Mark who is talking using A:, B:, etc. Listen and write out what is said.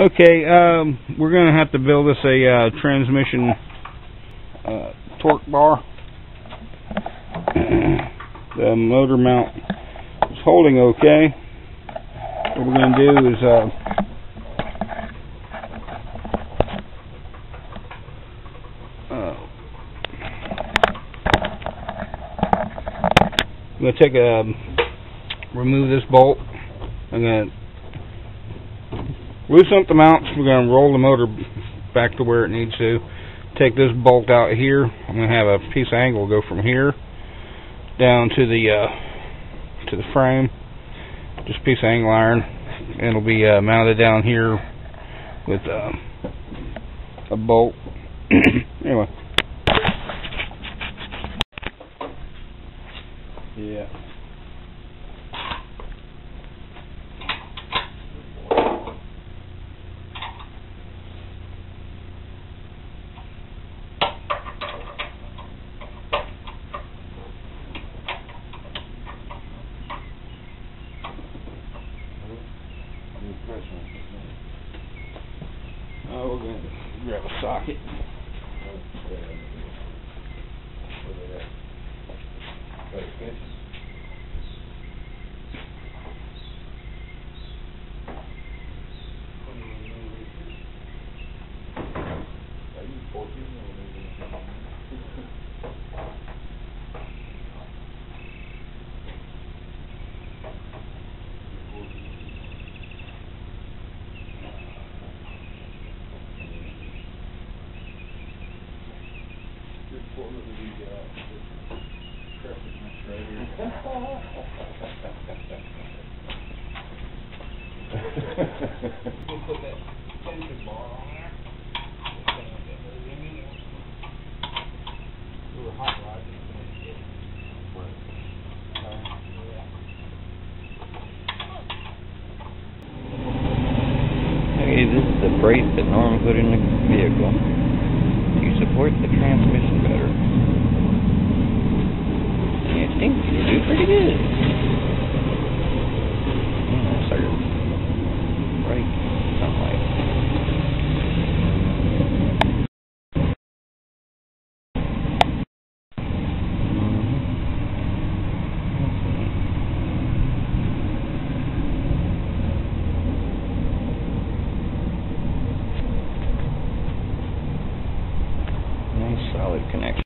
A: Okay, um, we're going to have to build us a uh, transmission uh, torque bar. the motor mount is holding okay. What we're going to do is uh, I'm going to take a remove this bolt. I'm going to loosen up the mounts. We're going to roll the motor back to where it needs to. Take this bolt out here. I'm going to have a piece of angle go from here down to the uh, to the frame. Just piece of angle iron. It'll be uh, mounted down here with uh, a bolt. anyway. Yeah. We're going to grab a socket.
B: Okay, this is the brace that Norm put in the vehicle. To support the transmission connection.